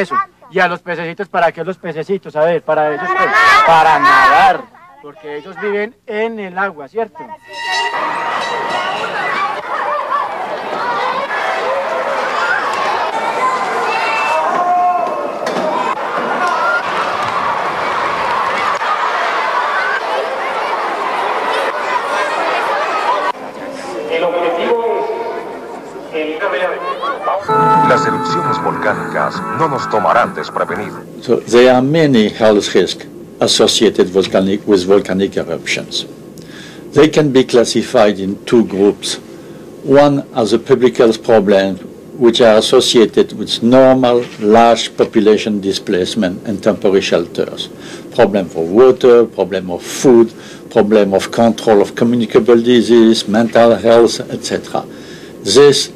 Eso. Y a los pececitos, ¿para qué los pececitos? A ver, para ellos, pues, para nadar. Porque ellos viven en el agua, ¿cierto? No nos tomarán. So there are many health risks associated volcanic, with volcanic eruptions. They can be classified in two groups. One as a public health problem, which are associated with normal large population displacement and temporary shelters. Problem for water, problem of food, problem of control of communicable disease, mental health, etc. This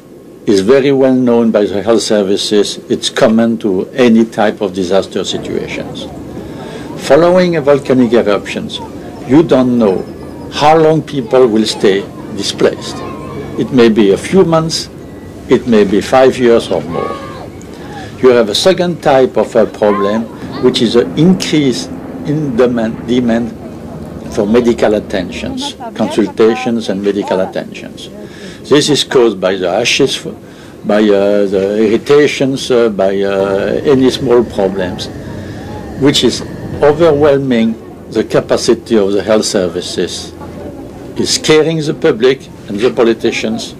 is very well known by the health services. It's common to any type of disaster situations. Following a volcanic eruptions, you don't know how long people will stay displaced. It may be a few months, it may be five years or more. You have a second type of a problem, which is an increase in demand, demand for medical attentions, consultations and medical attentions. This is caused by the ashes, by uh, the irritations, uh, by uh, any small problems, which is overwhelming the capacity of the health services, is scaring the public and the politicians,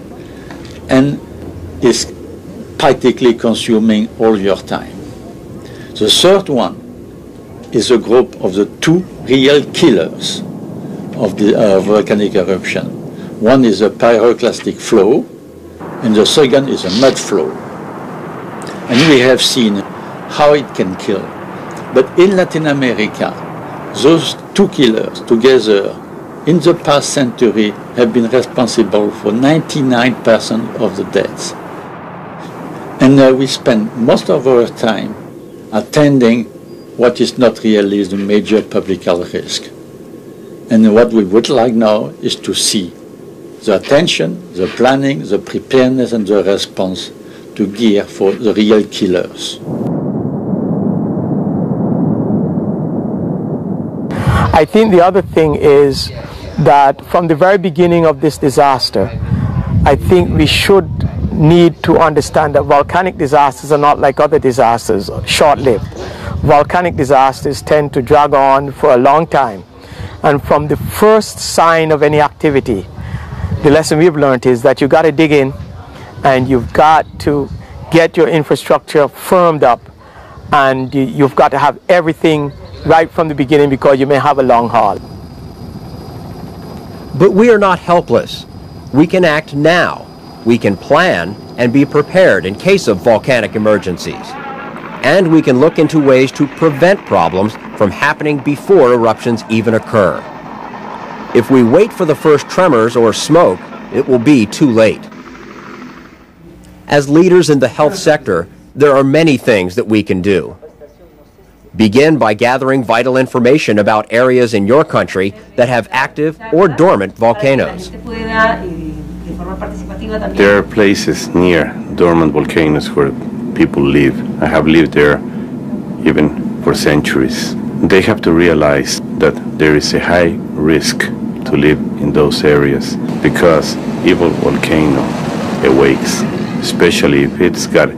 and is practically consuming all your time. The third one is a group of the two real killers of the uh, volcanic eruption. One is a pyroclastic flow, and the second is a mud flow. And we have seen how it can kill. But in Latin America, those two killers together in the past century have been responsible for 99% of the deaths. And uh, we spend most of our time attending what is not really the major public health risk. And what we would like now is to see the attention, the planning, the preparedness, and the response to gear for the real killers. I think the other thing is that from the very beginning of this disaster, I think we should need to understand that volcanic disasters are not like other disasters, short lived. Volcanic disasters tend to drag on for a long time. And from the first sign of any activity, the lesson we've learned is that you've got to dig in and you've got to get your infrastructure firmed up and you've got to have everything right from the beginning because you may have a long haul. But we are not helpless. We can act now. We can plan and be prepared in case of volcanic emergencies. And we can look into ways to prevent problems from happening before eruptions even occur. If we wait for the first tremors or smoke, it will be too late. As leaders in the health sector, there are many things that we can do. Begin by gathering vital information about areas in your country that have active or dormant volcanoes. There are places near dormant volcanoes where people live. I have lived there even for centuries. They have to realize that there is a high risk to live in those areas because evil volcano awakes, especially if it's got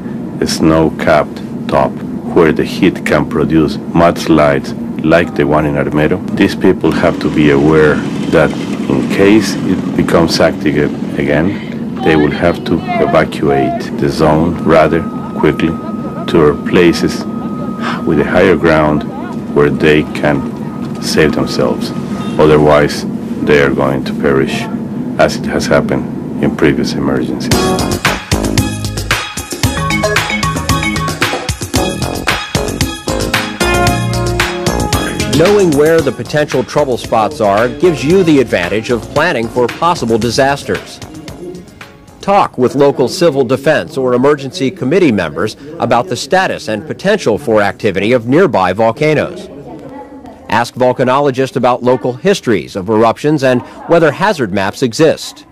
a snow-capped top where the heat can produce mudslides like the one in Armero. These people have to be aware that in case it becomes active again, they will have to evacuate the zone rather quickly to places with a higher ground where they can save themselves. Otherwise, they are going to perish, as it has happened in previous emergencies. Knowing where the potential trouble spots are gives you the advantage of planning for possible disasters. Talk with local civil defense or emergency committee members about the status and potential for activity of nearby volcanoes. Ask volcanologists about local histories of eruptions and whether hazard maps exist.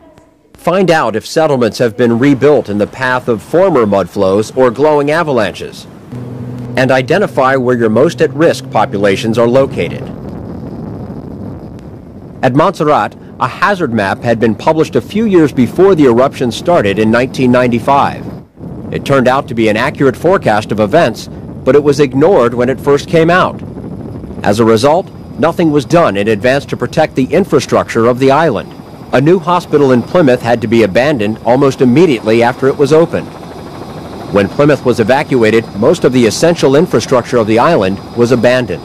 Find out if settlements have been rebuilt in the path of former mud flows or glowing avalanches. and identify where your most at risk populations are located. At Montserrat, a hazard map had been published a few years before the eruption started in 1995. It turned out to be an accurate forecast of events, but it was ignored when it first came out. As a result, nothing was done in advance to protect the infrastructure of the island. A new hospital in Plymouth had to be abandoned almost immediately after it was opened. When Plymouth was evacuated, most of the essential infrastructure of the island was abandoned.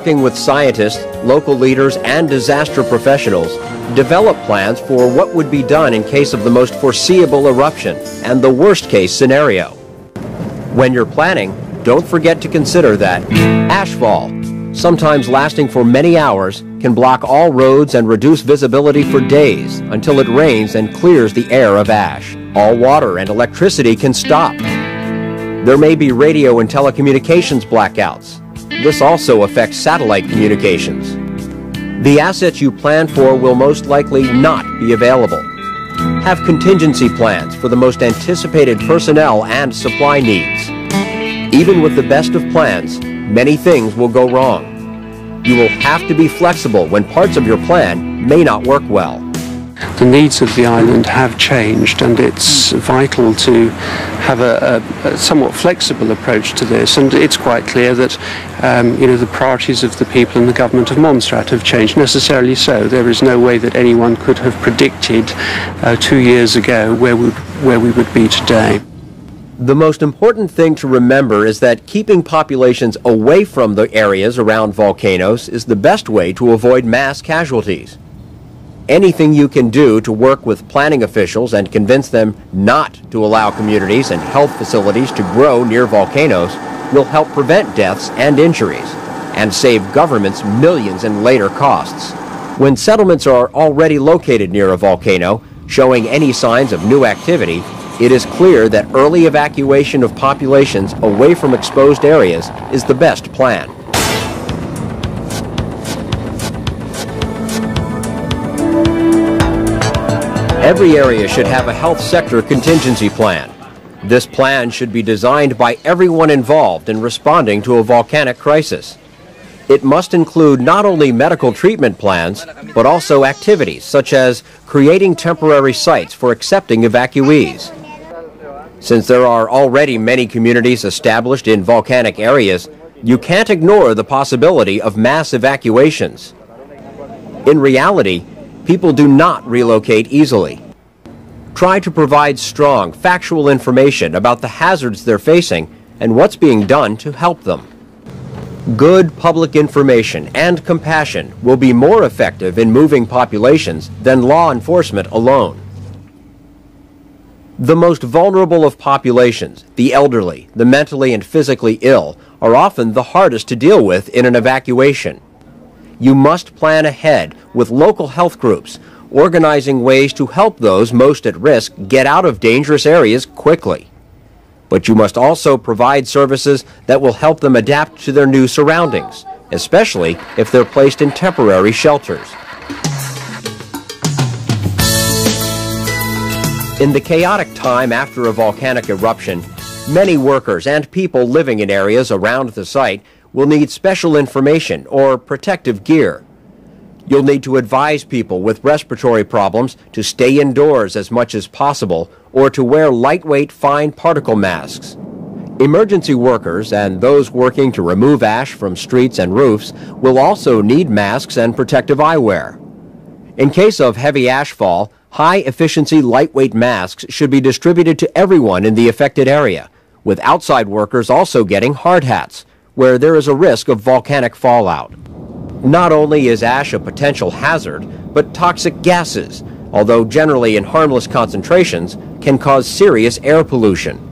Working with scientists, local leaders, and disaster professionals, develop plans for what would be done in case of the most foreseeable eruption and the worst case scenario. When you're planning, don't forget to consider that ashfall, sometimes lasting for many hours, can block all roads and reduce visibility for days until it rains and clears the air of ash. All water and electricity can stop. There may be radio and telecommunications blackouts. This also affects satellite communications. The assets you plan for will most likely not be available. Have contingency plans for the most anticipated personnel and supply needs. Even with the best of plans, many things will go wrong. You will have to be flexible when parts of your plan may not work well the needs of the island have changed and it's vital to have a, a, a somewhat flexible approach to this. And it's quite clear that um, you know the priorities of the people and the government of Montserrat have changed necessarily so. There is no way that anyone could have predicted uh, two years ago where we, where we would be today. The most important thing to remember is that keeping populations away from the areas around volcanoes is the best way to avoid mass casualties anything you can do to work with planning officials and convince them not to allow communities and health facilities to grow near volcanoes will help prevent deaths and injuries and save governments millions in later costs. When settlements are already located near a volcano, showing any signs of new activity, it is clear that early evacuation of populations away from exposed areas is the best plan. Every area should have a health sector contingency plan. This plan should be designed by everyone involved in responding to a volcanic crisis. It must include not only medical treatment plans, but also activities such as creating temporary sites for accepting evacuees. Since there are already many communities established in volcanic areas, you can't ignore the possibility of mass evacuations. In reality, people do not relocate easily. Try to provide strong, factual information about the hazards they're facing and what's being done to help them. Good public information and compassion will be more effective in moving populations than law enforcement alone. The most vulnerable of populations, the elderly, the mentally and physically ill, are often the hardest to deal with in an evacuation you must plan ahead with local health groups, organizing ways to help those most at risk get out of dangerous areas quickly. But you must also provide services that will help them adapt to their new surroundings, especially if they're placed in temporary shelters. In the chaotic time after a volcanic eruption, many workers and people living in areas around the site will need special information or protective gear. You'll need to advise people with respiratory problems to stay indoors as much as possible or to wear lightweight fine particle masks. Emergency workers and those working to remove ash from streets and roofs will also need masks and protective eyewear. In case of heavy ashfall, high efficiency lightweight masks should be distributed to everyone in the affected area, with outside workers also getting hard hats where there is a risk of volcanic fallout. Not only is ash a potential hazard, but toxic gases, although generally in harmless concentrations, can cause serious air pollution.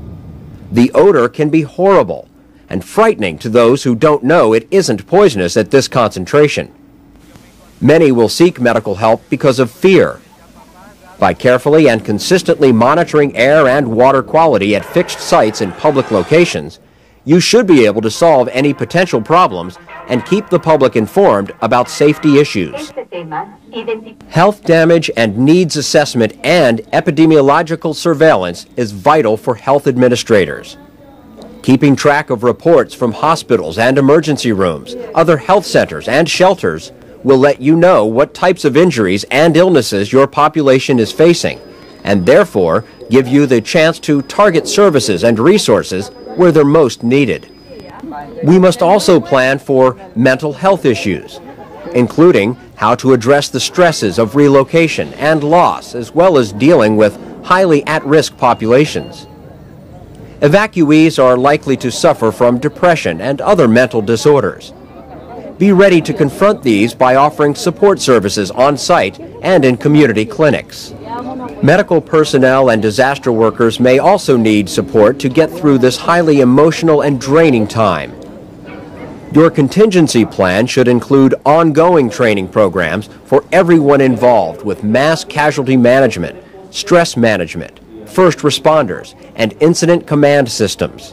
The odor can be horrible and frightening to those who don't know it isn't poisonous at this concentration. Many will seek medical help because of fear. By carefully and consistently monitoring air and water quality at fixed sites in public locations, you should be able to solve any potential problems and keep the public informed about safety issues. Health damage and needs assessment and epidemiological surveillance is vital for health administrators. Keeping track of reports from hospitals and emergency rooms, other health centers, and shelters will let you know what types of injuries and illnesses your population is facing, and therefore give you the chance to target services and resources where they're most needed. We must also plan for mental health issues, including how to address the stresses of relocation and loss, as well as dealing with highly at risk populations. Evacuees are likely to suffer from depression and other mental disorders. Be ready to confront these by offering support services on site and in community clinics. Medical personnel and disaster workers may also need support to get through this highly emotional and draining time. Your contingency plan should include ongoing training programs for everyone involved with mass casualty management, stress management, first responders, and incident command systems.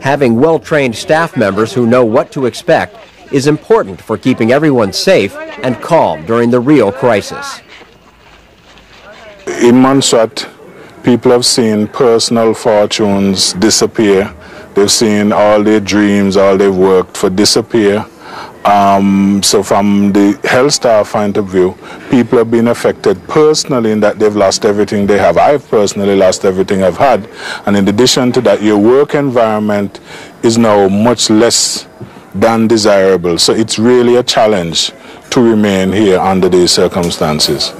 Having well trained staff members who know what to expect is important for keeping everyone safe and calm during the real crisis. In Montserrat, people have seen personal fortunes disappear. They've seen all their dreams, all they've worked for disappear. Um, so from the health staff point of view, people have been affected personally in that they've lost everything they have. I've personally lost everything I've had. And in addition to that, your work environment is now much less than desirable. So it's really a challenge to remain here under these circumstances.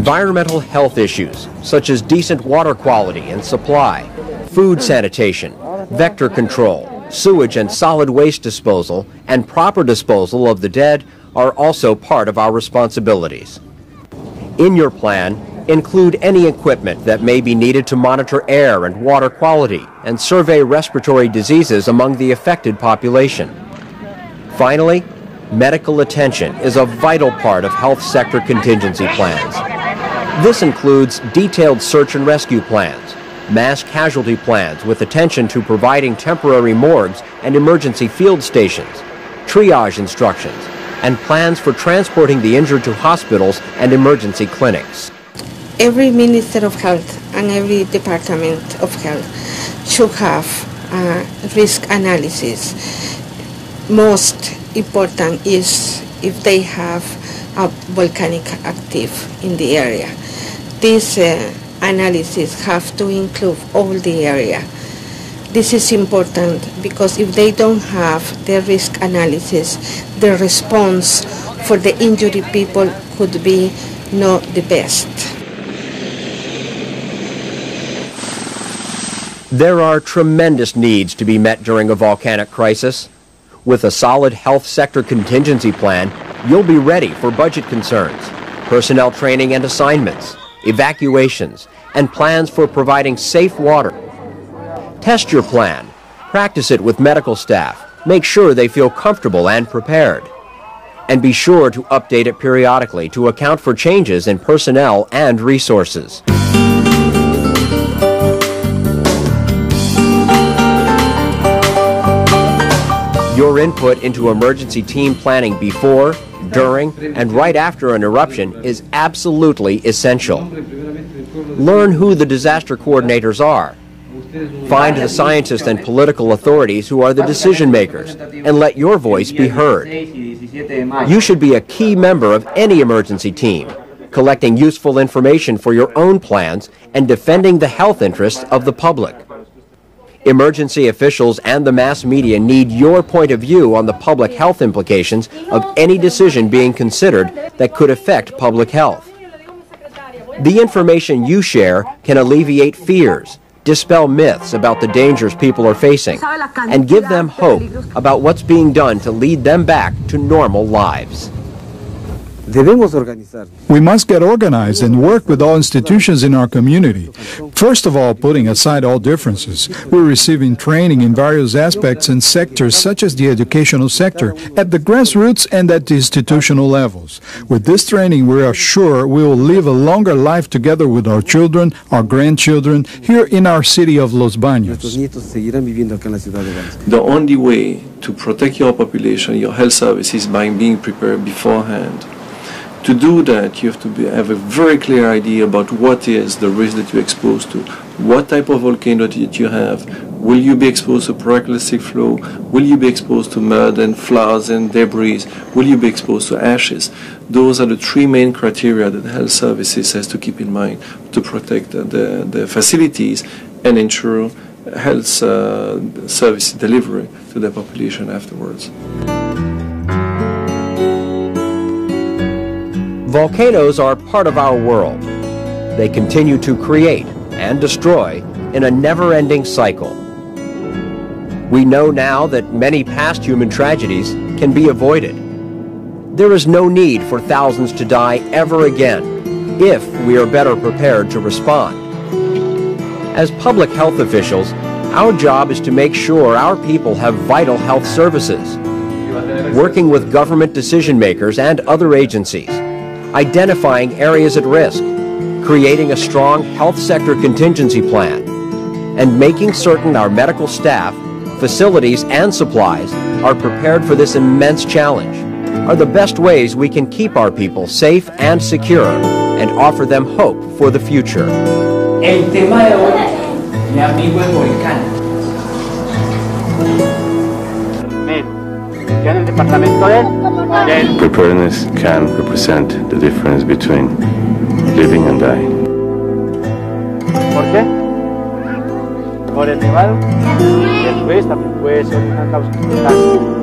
Environmental health issues, such as decent water quality and supply, food sanitation, vector control, sewage and solid waste disposal, and proper disposal of the dead are also part of our responsibilities. In your plan, include any equipment that may be needed to monitor air and water quality and survey respiratory diseases among the affected population. Finally, medical attention is a vital part of health sector contingency plans. This includes detailed search and rescue plans, mass casualty plans with attention to providing temporary morgues and emergency field stations, triage instructions, and plans for transporting the injured to hospitals and emergency clinics. Every Minister of Health and every Department of Health should have risk analysis. Most important is if they have a volcanic active in the area. This uh, analysis have to include all the area. This is important because if they don't have the risk analysis, the response for the injured people could be not the best. There are tremendous needs to be met during a volcanic crisis. With a solid health sector contingency plan, you'll be ready for budget concerns, personnel training and assignments, evacuations, and plans for providing safe water. Test your plan, practice it with medical staff, make sure they feel comfortable and prepared. And be sure to update it periodically to account for changes in personnel and resources. Your input into emergency team planning before, during, and right after an eruption is absolutely essential. Learn who the disaster coordinators are. Find the scientists and political authorities who are the decision makers and let your voice be heard. You should be a key member of any emergency team, collecting useful information for your own plans and defending the health interests of the public. Emergency officials and the mass media need your point of view on the public health implications of any decision being considered that could affect public health. The information you share can alleviate fears, dispel myths about the dangers people are facing, and give them hope about what's being done to lead them back to normal lives. Debemos organizar. We must get organized and work with all institutions in our community. First of all, putting aside all differences, we're receiving training in various aspects and sectors such as the educational sector, at the grassroots and at the institutional levels. With this training, we are sure we will live a longer life together with our children, our grandchildren, here in our city of Los Baños. The only way to protect your population, your health service, is by being prepared beforehand. To do that, you have to be, have a very clear idea about what is the risk that you're exposed to, what type of volcano that you have, will you be exposed to pyroclastic flow, will you be exposed to mud and floods and debris, will you be exposed to ashes. Those are the three main criteria that health services has to keep in mind to protect the, the, facilities and ensure health uh, service delivery to the population afterwards. Volcanoes are part of our world. They continue to create and destroy in a never-ending cycle. We know now that many past human tragedies can be avoided. There is no need for thousands to die ever again if we are better prepared to respond. As public health officials, our job is to make sure our people have vital health services. Working with government decision makers and other agencies, identifying areas at risk, creating a strong health sector contingency plan, and making certain our medical staff, facilities, and supplies are prepared for this immense challenge are the best ways we can keep our people safe and secure and offer them hope for the future. El tema de hoy, mi amigo el volcán. Ya en el departamento de... Preparedness can represent the difference between living and dying. ¿Por qué? Por el nevado. Después también puede ser una causa importante.